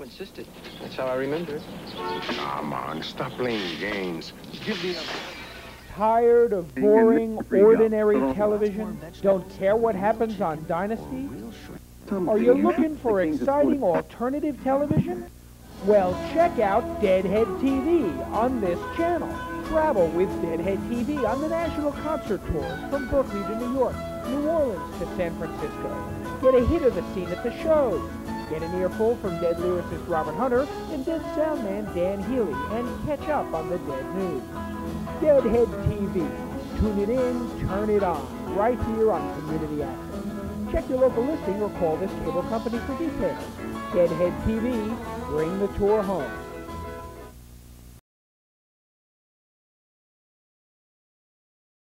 You insisted. That's how I remember it. Come on, stop playing games. Give me a... Tired of boring, ordinary television? Don't care what happens on Dynasty? Oh, Are you looking for exciting alternative television? Well, check out Deadhead TV on this channel. Travel with Deadhead TV on the national concert tours from Berkeley to New York, New Orleans to San Francisco. Get a hit of the scene at the shows. Get an earful from Dead lyricist Robert Hunter and Dead soundman Dan Healy, and catch up on the Dead news. Deadhead TV. Tune it in, turn it on, right here on Community Access. Check your local listing or call this cable company for details. Deadhead TV, bring the tour home.